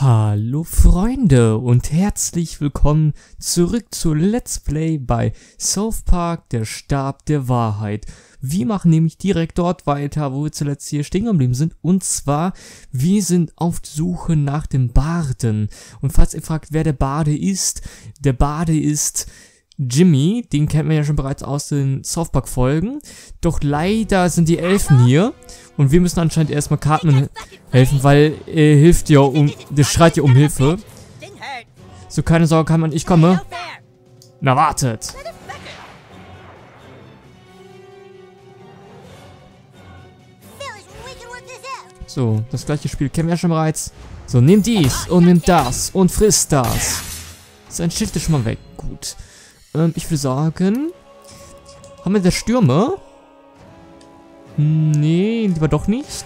Hallo Freunde und herzlich willkommen zurück zu Let's Play bei South Park, der Stab der Wahrheit. Wir machen nämlich direkt dort weiter, wo wir zuletzt hier stehen geblieben sind. Und zwar, wir sind auf der Suche nach dem Barden. Und falls ihr fragt, wer der Bade ist, der Bade ist Jimmy, den kennt man ja schon bereits aus den South Park Folgen. Doch leider sind die Elfen hier und wir müssen anscheinend erstmal Cartman helfen, weil er hilft ja um, der schreit ja um Hilfe. So, keine Sorge, Cartman, ich komme. Na, wartet. So, das gleiche Spiel kennen wir ja schon bereits. So, nimm dies und nimm das und frisst das. Sein Schild ist schon mal weg. Gut. Ähm, ich würde sagen... Haben wir der Stürme? Hm, nee, lieber doch nicht.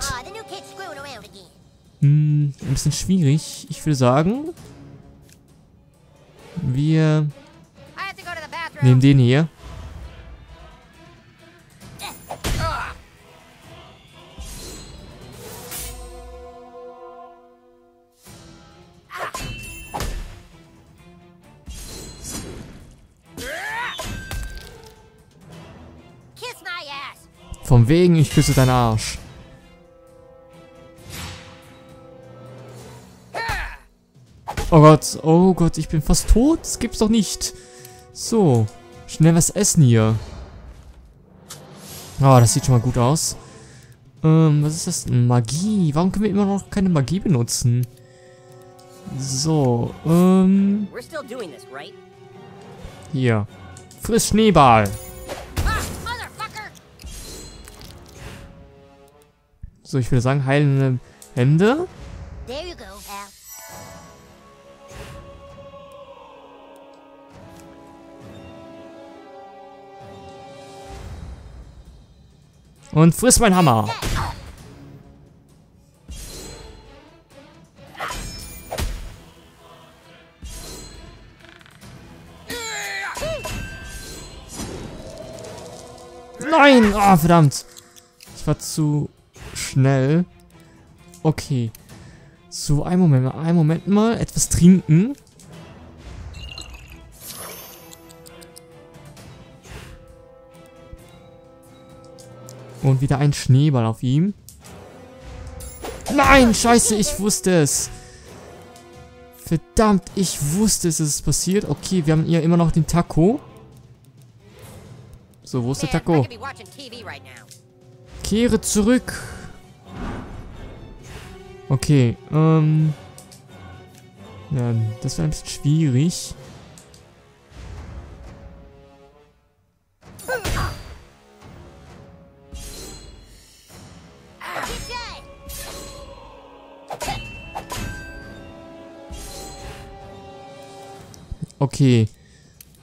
Hm, ein bisschen schwierig. Ich würde sagen... Wir... Nehmen den hier. Vom wegen, ich küsse deinen Arsch. Oh Gott, oh Gott, ich bin fast tot. Das gibt's doch nicht. So, schnell was essen hier. Oh, das sieht schon mal gut aus. Ähm, was ist das? Magie. Warum können wir immer noch keine Magie benutzen? So, ähm... Hier. Friss Schneeball. So, ich würde sagen, heilende Hände. Und friss mein Hammer. Nein! Oh, verdammt. Ich war zu schnell. Okay. So, einen Moment mal, einen Moment mal. Etwas trinken. Und wieder ein Schneeball auf ihm. Nein, scheiße, ich wusste es. Verdammt, ich wusste es, dass es passiert. Okay, wir haben hier immer noch den Taco. So, wo ist der Taco? Kehre zurück. Okay, ähm... Ja, das wäre ein bisschen schwierig. Okay.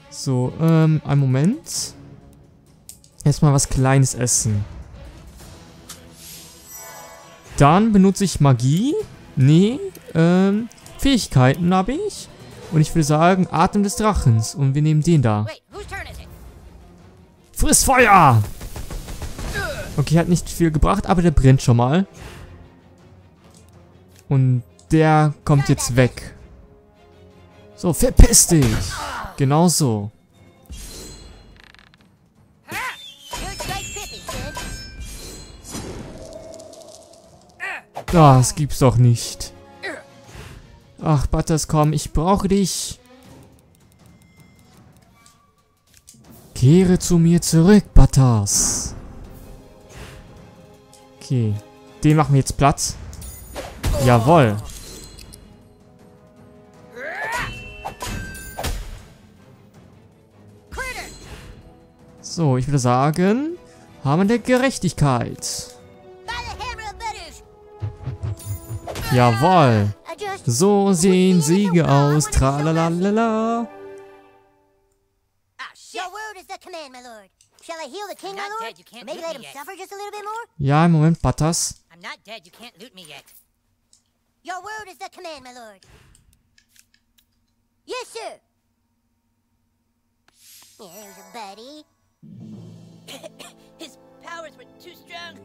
So, ähm, einen Moment. Erstmal was Kleines essen. Dann benutze ich Magie. Nee, ähm, Fähigkeiten habe ich. Und ich würde sagen, Atem des Drachens. Und wir nehmen den da. Friss Feuer! Okay, hat nicht viel gebracht, aber der brennt schon mal. Und der kommt jetzt weg. So, verpiss dich! Genau so. Das gibt's doch nicht. Ach, Butters, komm, ich brauche dich. Kehre zu mir zurück, Butters. Okay. Den machen wir jetzt Platz. Jawoll. So, ich würde sagen, haben wir der Gerechtigkeit. Jawoll. So sehen Siege aus. Tralalala. Ja, im Moment, Butters. Your word is the command, my lord. Yes, sir. Here's your buddy. His powers were too strong.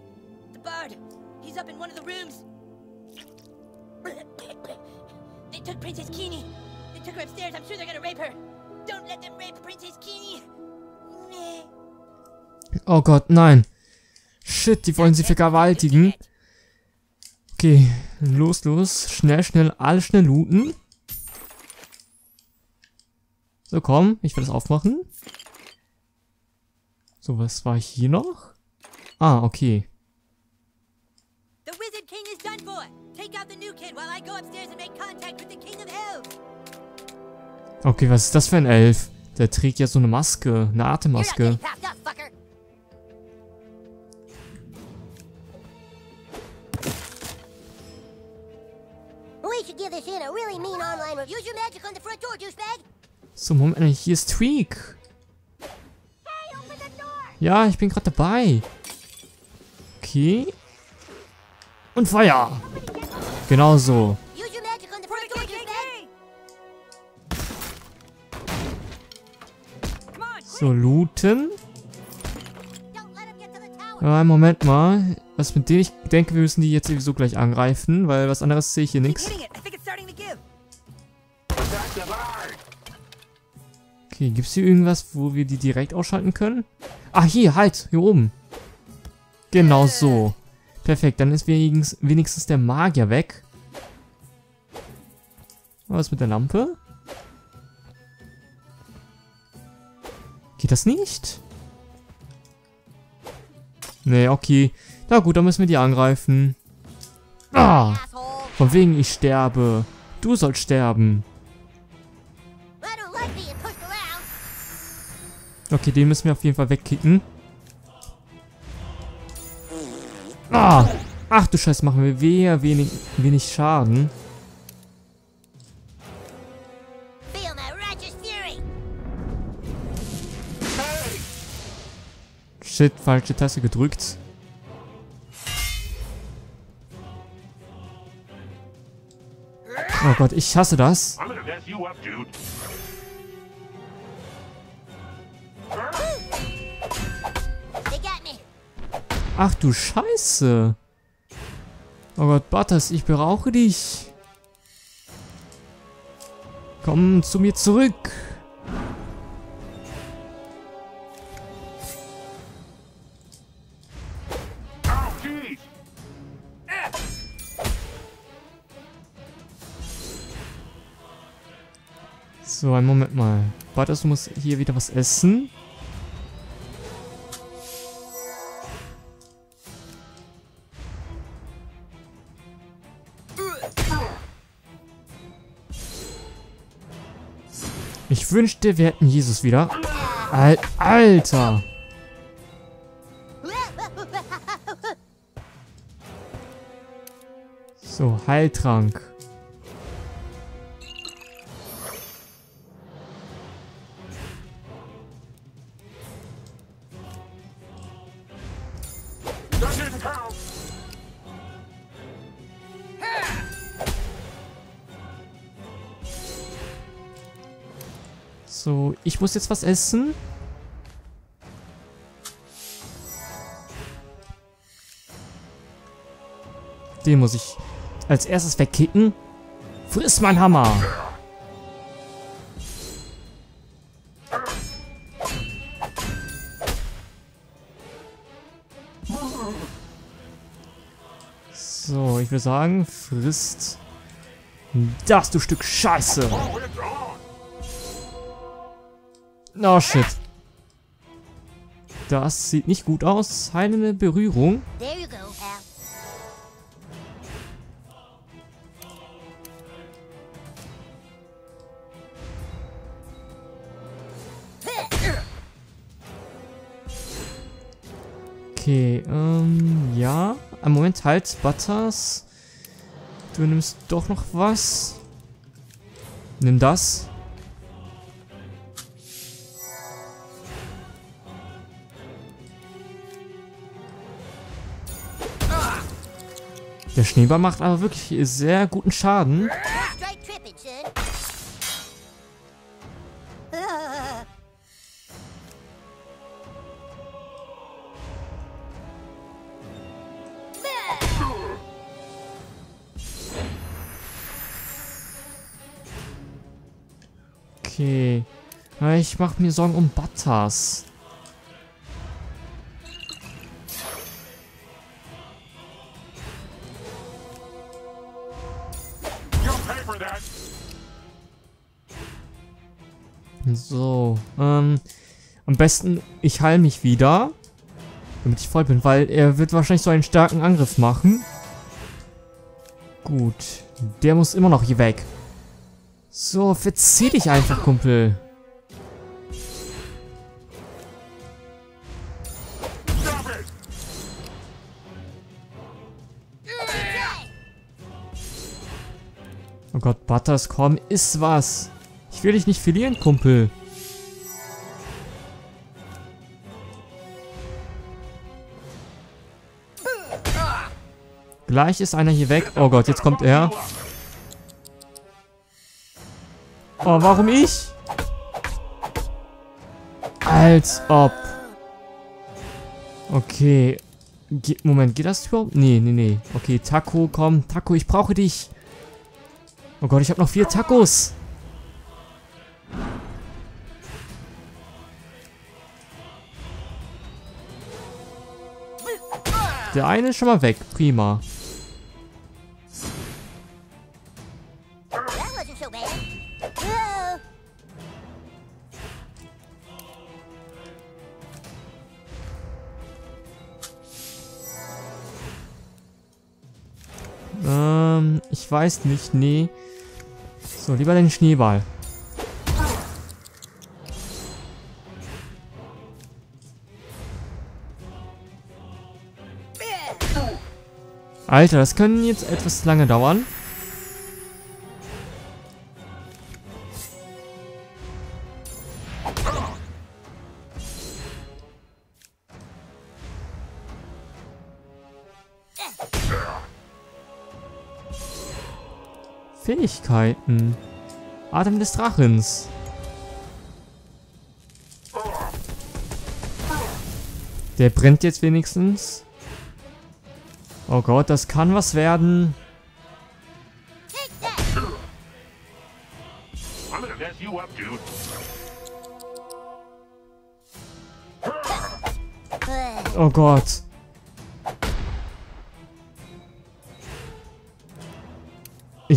The bard, he's up in one of the rooms. Took Princess Keene. They took her upstairs. I'm sure they're gonna rape her. Don't let them rape Princess. Meh. Oh Gott, nein. Shit, die wollen sie vergewaltigen. Okay, los, los. Schnell, schnell, alle schnell looten. So, komm, ich will das aufmachen. So, was war hier noch? Ah, okay. The Wizard King is done for. Take out the new kid while I go upstairs and make contact with the King of Elves. Okay, was ist das für ein Elf? Der trägt ja so eine Maske, eine Atemmaske. So, Moment, mal, hier ist Tweak. Ja, ich bin gerade dabei. Okay. Und Feuer. Genau so. So, looten. Ja, Moment mal. Was mit denen? Ich denke, wir müssen die jetzt sowieso gleich angreifen, weil was anderes sehe ich hier nichts. Okay, gibt es hier irgendwas, wo wir die direkt ausschalten können? Ah, hier, halt, hier oben. Genau so. Perfekt, dann ist wenigstens, der Magier weg. Was mit der Lampe? Geht das nicht? Nee, okay. Na gut, dann müssen wir die angreifen. Ah, von wegen ich sterbe. Du sollst sterben. Okay, den müssen wir auf jeden Fall wegkicken. Ah! Ach du Scheiße, machen wir weher wenig, wenig Schaden. Shit, falsche Taste gedrückt. Oh Gott, ich hasse das. Ach du Scheiße. Oh Gott, Butters, ich brauche dich. Komm zu mir zurück. So, einen Moment mal. Butters, du musst hier wieder was essen. Wünschte, wir hätten Jesus wieder. Al Alter! So, Heiltrank. Ich muss jetzt was essen. Den muss ich als erstes wegkicken. Friss mein Hammer! So, ich würde sagen, frisst das, du Stück Scheiße! Oh, shit. Das sieht nicht gut aus. Heilende Berührung. Okay, ähm, ja. Ein Moment, halt, Butters. Du nimmst doch noch was. Nimm das. Der Schneeball macht aber wirklich sehr guten Schaden. Okay. Ich mache mir Sorgen um Butters. Am besten ich heil mich wieder, damit ich voll bin, weil er wird wahrscheinlich so einen starken Angriff machen. Gut, der muss immer noch hier weg. So, verzieh dich einfach, Kumpel. Oh Gott, Butters, komm, iss was. Ich will dich nicht verlieren, Kumpel. Gleich ist einer hier weg. Oh Gott, jetzt kommt er. Oh, warum ich? Als ob. Okay. Ge Moment, geht das überhaupt? Nee, nee, nee. Okay, Taco, komm. Taco, ich brauche dich. Oh Gott, ich habe noch vier Tacos. Der eine ist schon mal weg. Prima. Weiß nicht. Nee. So, lieber den Schneeball. Alter, das können jetzt etwas lange dauern. Fähigkeiten. Atem des Drachens. Der brennt jetzt wenigstens. Oh Gott, das kann was werden. Take that.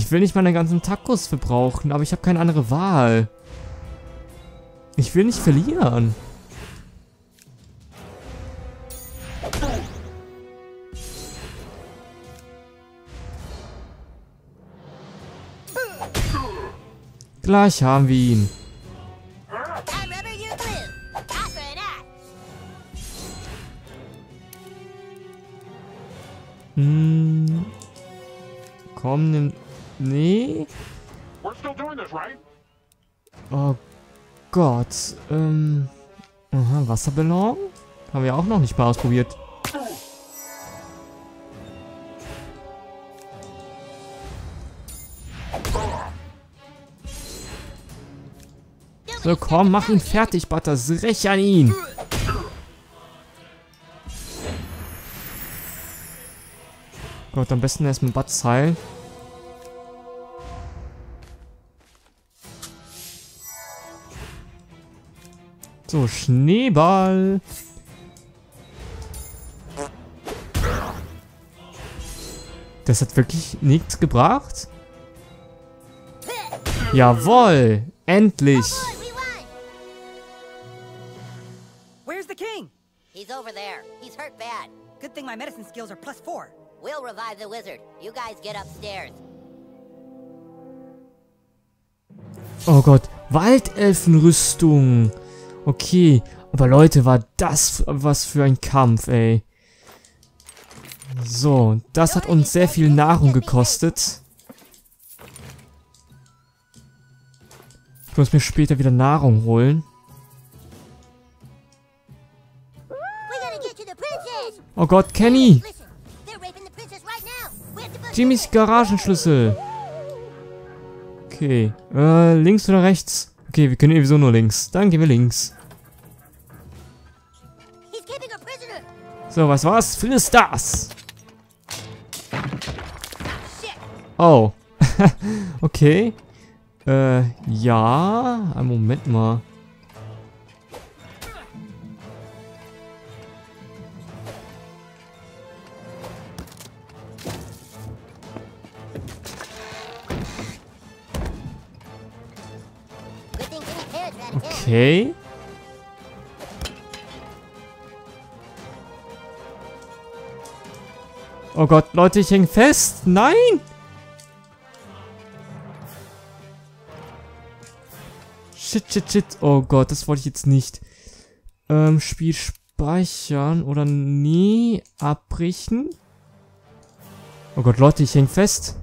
Ich will nicht meine ganzen Tacos verbrauchen, aber ich habe keine andere Wahl. Ich will nicht verlieren. Gleich haben wir ihn. Hm. Komm, nimm... Nee. We're still doing this, right? Oh Gott. Ähm. Aha, Wasserballon? Haben wir auch noch nicht mal ausprobiert. So, komm, mach ihn fertig, Butters. Räch an ihn. Gott, am besten erstmal Butters heilen. So, Schneeball. Das hat wirklich nichts gebracht? Jawohl! Endlich! Where's the king? He's over there. He's hurt bad. Good thing my medicine skills are plus four. We'll revive the wizard. You guys get upstairs. Oh Gott, Waldelfenrüstung. Okay, aber Leute, war das was für ein Kampf, ey. So, das hat uns sehr viel Nahrung gekostet. Ich muss mir später wieder Nahrung holen. Oh Gott, Kenny! Jimmys Garagenschlüssel. Okay, äh, links oder rechts? Okay, wir können sowieso nur links. Dann gehen wir links. So, was war's? Das! Shit. Oh. okay. Äh, ja. Moment mal. Good Oh Gott, Leute, ich hänge fest. Nein! Shit, shit, shit. Oh Gott, das wollte ich jetzt nicht. Ähm, Spiel speichern oder nie abbrechen. Oh Gott, Leute, ich hänge fest.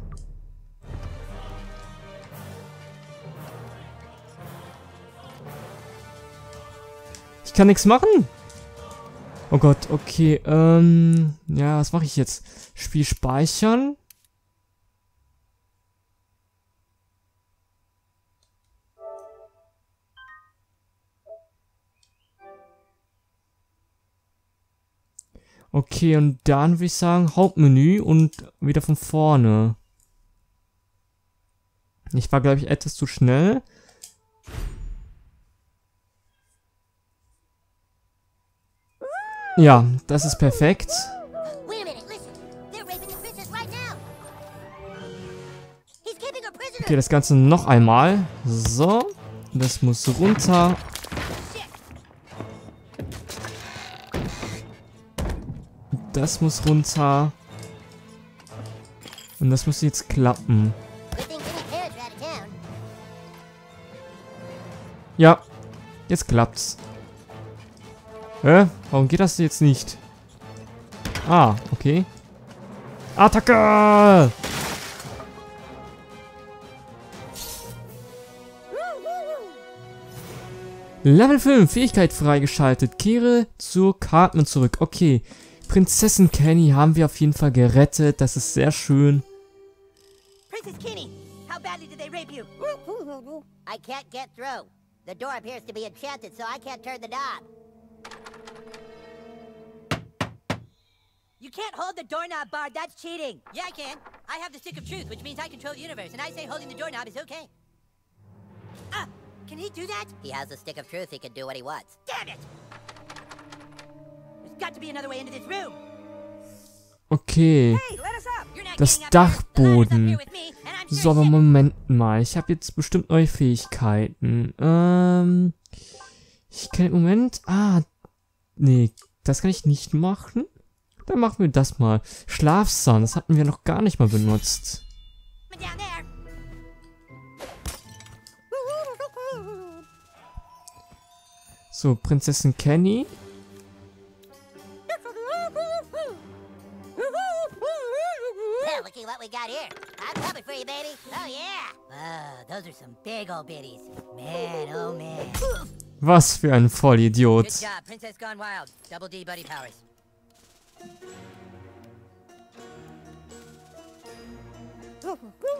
Ich kann nichts machen. Oh Gott, okay. Ähm, ja, was mache ich jetzt? Spiel speichern. Okay, und dann würde ich sagen Hauptmenü und wieder von vorne. Ich war, glaube ich, etwas zu schnell. Ja, das ist perfekt. Okay, das Ganze noch einmal. So. Das muss runter. Das muss runter. Und das muss jetzt klappen. Ja, jetzt klappt's. Hä? Warum geht das jetzt nicht? Ah, okay. Attacke! Level 5, Fähigkeit freigeschaltet. Kehre zur Cartman zurück. Okay. Prinzessin Kenny haben wir auf jeden Fall gerettet. Das ist sehr schön. Princess Kenny, how badly did they rape you? I can't get through. The door appears to be enchanted, so I can't turn the knob. You can't hold the doorknob, Bard. That's cheating. Yeah, I can. I have the stick of truth, which means I control the universe, and I say holding the doorknob is okay. Ah, can he do that? He has the stick of truth, he can do what he wants. Damn it! There's got to be another way into this room. Okay. Hey, let us up. You're not Das Dachboden. So, aber Moment mal. Ich habe jetzt bestimmt neue Fähigkeiten. Ähm. Ich kann im Moment. Ah. Nee, das kann ich nicht machen. Dann machen wir das mal. Schlafsand, das hatten wir noch gar nicht mal benutzt. So, Prinzessin Kenny. Well, looky what we got here. I'm coming for you, baby. Oh, yeah. Oh, those are some big old bitties. Man, oh, man. Was für ein Good Vollidiot. job, Princess Gone Wild. Double D buddy powers.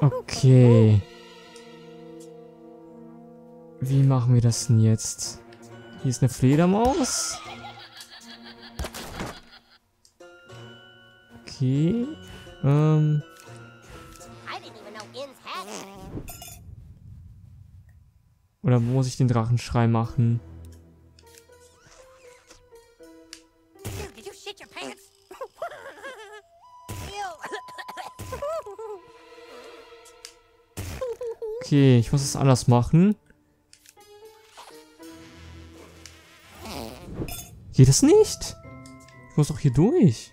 Okay. Wie machen wir das denn jetzt? Hier ist eine Fledermaus. Okay. Ähm. Oder muss ich den Drachenschrei machen? Okay, ich muss es anders machen. Geht es nicht? Ich muss doch hier durch.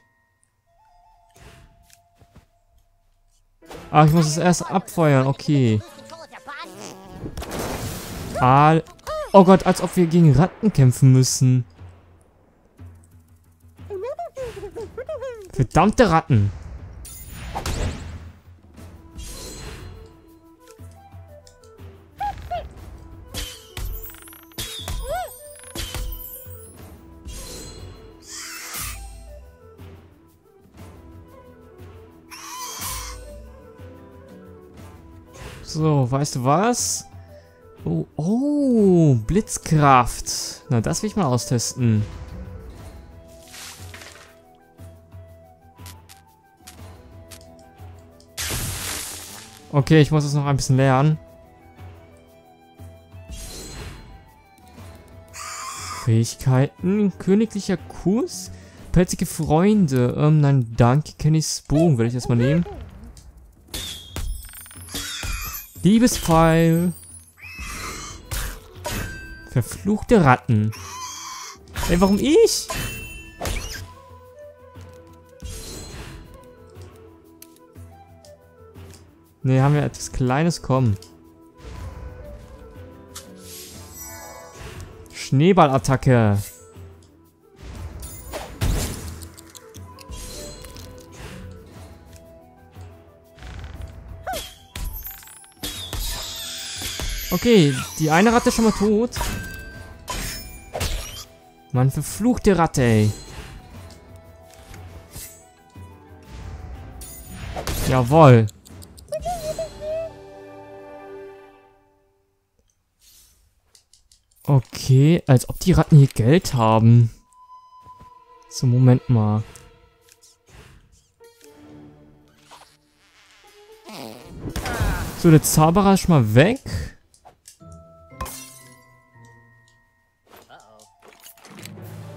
Ach, ich muss es erst abfeuern. Okay. Ah, oh Gott, als ob wir gegen Ratten kämpfen müssen. Verdammte Ratten. weißt du was? Oh, oh, Blitzkraft. Na, das will ich mal austesten. Okay, ich muss es noch ein bisschen lernen. Fähigkeiten. Königlicher Kuss. Pelzige Freunde. Ähm, nein, danke. Kennys Bogen werde ich erstmal nehmen. Liebespfeil. Verfluchte Ratten. Ey, warum ich? Ne, haben wir etwas Kleines, komm. Schneeballattacke. Okay, die eine Ratte ist schon mal tot. Mann, verfluchte Ratte, ey. Jawoll. Okay, als ob die Ratten hier Geld haben. So, Moment mal. So, der Zauberer ist schon mal weg.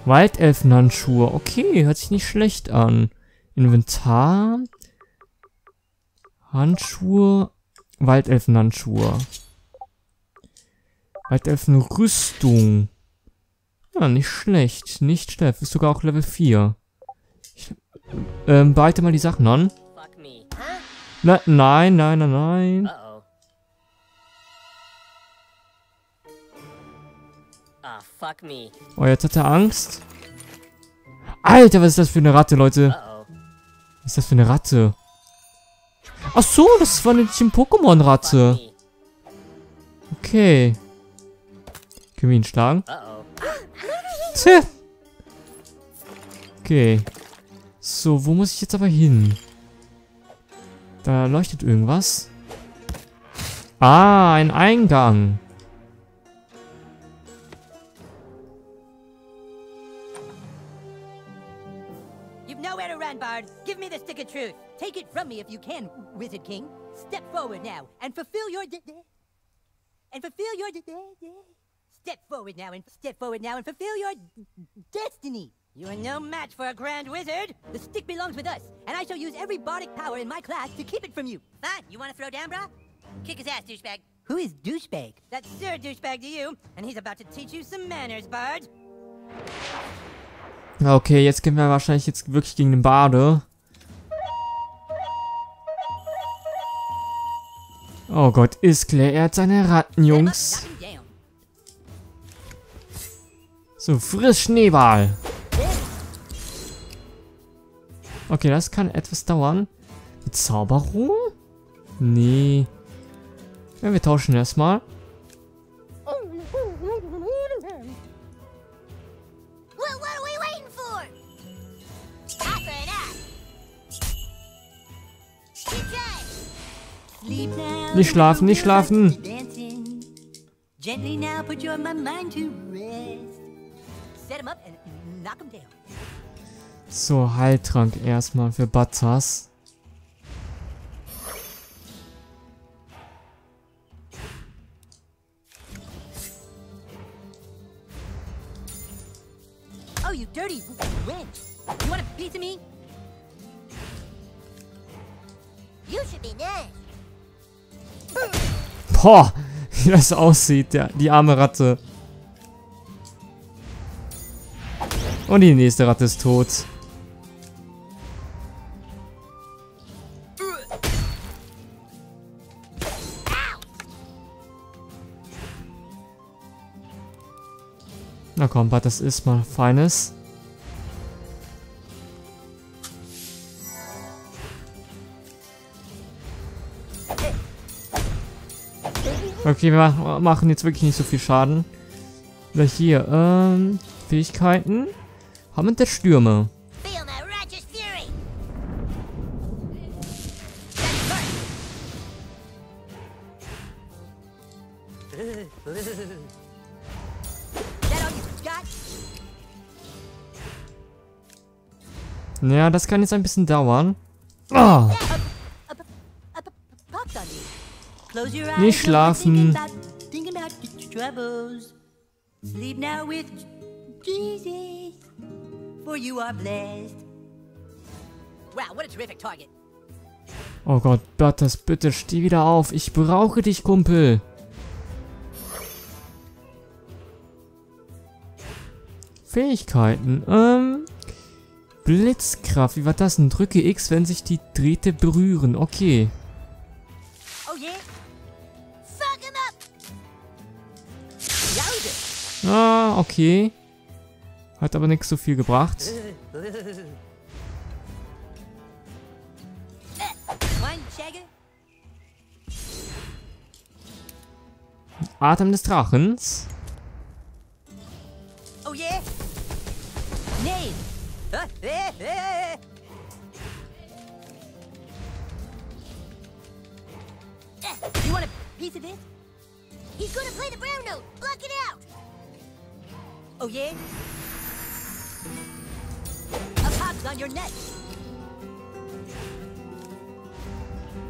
Waldelfenhandschuhe. Okay, hört sich nicht schlecht an. Inventar. Handschuhe. Waldelfenhandschuhe. Waldelfenrüstung. Ja, nicht schlecht. Nicht schlecht. Ist sogar auch Level 4. Ich, ähm, behalte mal die Sachen an. Na, nein, nein, nein, nein. Oh, jetzt hat er Angst. Alter, was ist das für eine Ratte, Leute? Was ist das für eine Ratte? Ach so, das war eine Pokémon-Ratte. Okay. Können wir ihn schlagen? Tja. Okay. So, wo muss ich jetzt aber hin? Da leuchtet irgendwas. Ah, ein Eingang. The truth. Take it from me if you can, Wizard King. Step forward now and fulfill your de- de- and fulfill your step forward now and step forward now and fulfill your destiny. You are no match for a grand wizard. The stick belongs with us, and I shall use every bardic power in my class to keep it from you. Fine. You want to throw down, brah? Kick his ass, douchebag. Who is douchebag? That's Sir Douchebag to you, and he's about to teach you some manners, Bard. Okay, jetzt gehen wir wahrscheinlich jetzt wirklich gegen den Bade. Oh Gott, ist klar, er hat seine Ratten, Jungs. So, friss Schneeball. Okay, das kann etwas dauern. Bezauberung? Nee. Ja, wir tauschen erstmal. And knock him down. So, Heiltrank erstmal für Batas. Oh, you dirty wench. You want a piece of me? You should be nice. Boah, wie das aussieht, der, die arme Ratte. Und die nächste Ratte ist tot. Na komm, das ist mal Feines. Okay, wir mach- machen jetzt wirklich nicht so viel Schaden. Oder hier, ähm, Fähigkeiten. Haben der Stürme. Ja, das kann jetzt ein bisschen dauern. Ah, Nicht schlafen. Think about, think about your troubles. Sleep now with Jesus. For you are blessed. Wow, what a terrific target. Oh Gott, Butters, bitte steh wieder auf. Ich brauche dich, Kumpel. Fähigkeiten. Ähm. Blitzkraft. Wie war das denn? Drücke X, wenn sich die Drähte berühren. Okay. Ah, okay. Hat aber nichts so viel gebracht. Atem des Drachens. Oh yeah? Eh. You want a piece of this? He's gonna play the brown note! Block it out! Oh yeah?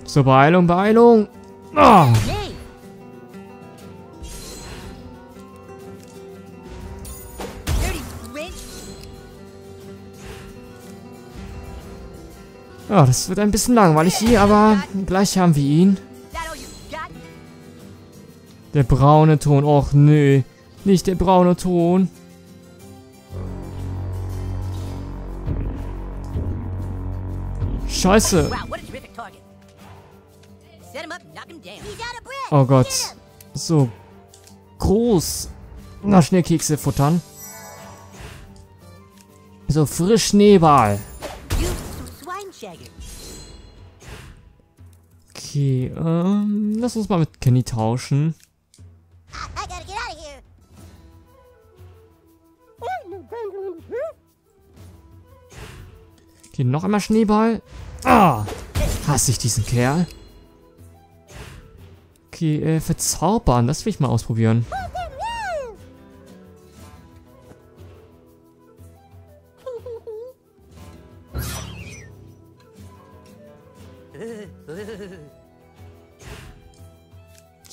So, Beeilung, Beeilung. Wench. ja, das wird ein bisschen langweilig hier, aber gleich haben wir ihn. Der braune Ton. Och, nö. Nicht der braune Ton. Breath! Oh Gott. So groß. Na, schnell Kekse futtern. So, frisch Schneeball. Okay, ähm, lass uns mal mit Kenny tauschen. Okay, noch einmal Schneeball. Ah, hasse ich diesen Kerl. Okay, äh, verzaubern, das will ich mal ausprobieren.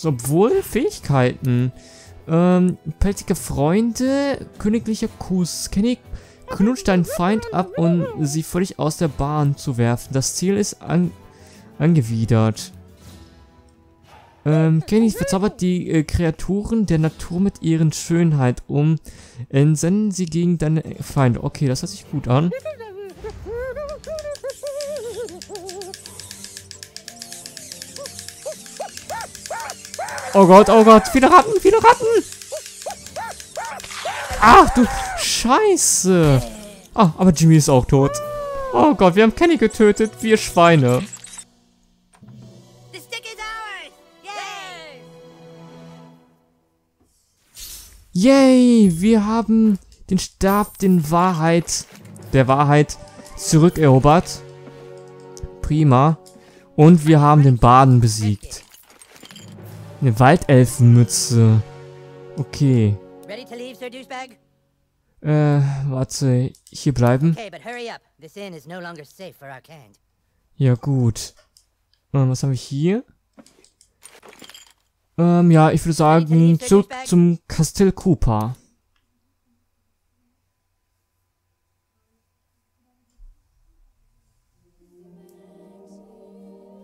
Obwohl Fähigkeiten. Ähm, pelzige Freunde, königlicher Kuss. Kenny knutscht deinen Feind ab, um sie völlig aus der Bahn zu werfen. Das Ziel ist an angewidert. Ähm, Kenny verzaubert die äh, Kreaturen der Natur mit ihren Schönheit um. Entsenden sie gegen deine Feinde. Okay, das hört sich gut an. Oh Gott, oh Gott, viele Ratten, viele Ratten! Ach du Scheiße! Ah, aber Jimmy ist auch tot. Oh Gott, wir haben Kenny getötet, wir Schweine. Yay, wir haben den Stab den Wahrheit, der Wahrheit zurückerobert. Prima. Und wir haben den Baden besiegt. Eine Waldelfenmütze. Okay. Ready to leave, Sir Douchebag? Äh, warte, hier bleiben. Ja, gut. Ähm, was haben wir hier? Ähm, ja, ich würde sagen, zurück zum Kastell Cooper.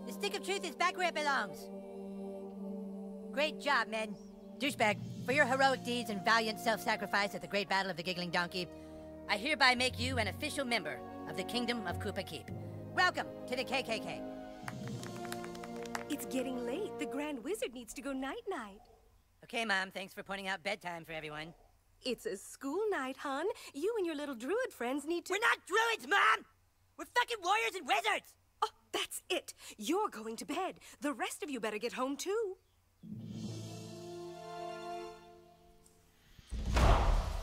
The stick of truth is back where it belongs. Great job, men. Douchebag, for your heroic deeds and valiant self-sacrifice at the Great Battle of the Giggling Donkey, I hereby make you an official member of the Kingdom of Koopa Keep. Welcome to the KKK. It's getting late. The Grand Wizard needs to go night-night. Okay, Mom, thanks for pointing out bedtime for everyone. It's a school night, hon. You and your little druid friends need to- We're not druids, Mom! We're fucking warriors and wizards! Oh, that's it. You're going to bed. The rest of you better get home, too.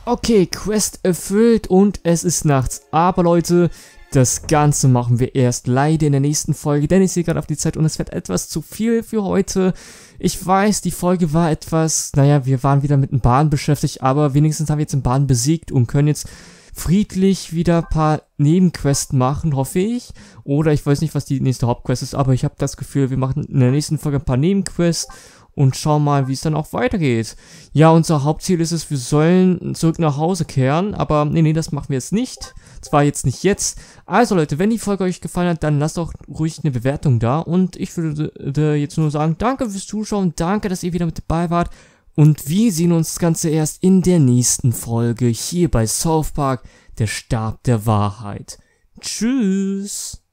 Okay, Quest erfüllt und es ist nachts. Aber Leute, das Ganze machen wir erst leider in der nächsten Folge, denn ich sehe gerade auf die Zeit und es wird etwas zu viel für heute. Ich weiß, die Folge war etwas, naja, wir waren wieder mit dem Bahn beschäftigt, aber wenigstens haben wir jetzt den Bahn besiegt und können jetzt friedlich wieder ein paar Nebenquests machen, hoffe ich. Oder ich weiß nicht, was die nächste Hauptquest ist, aber ich habe das Gefühl, wir machen in der nächsten Folge ein paar Nebenquests und schauen mal, wie es dann auch weitergeht. Ja, unser Hauptziel ist es, wir sollen zurück nach Hause kehren, aber nee, nee, das machen wir jetzt nicht. Zwar jetzt nicht jetzt. Also Leute, wenn die Folge euch gefallen hat, dann lasst doch ruhig eine Bewertung da und ich würde jetzt nur sagen, danke fürs Zuschauen, danke, dass ihr wieder mit dabei wart und wir sehen uns das Ganze erst in der nächsten Folge hier bei South Park, der Stab der Wahrheit. Tschüss!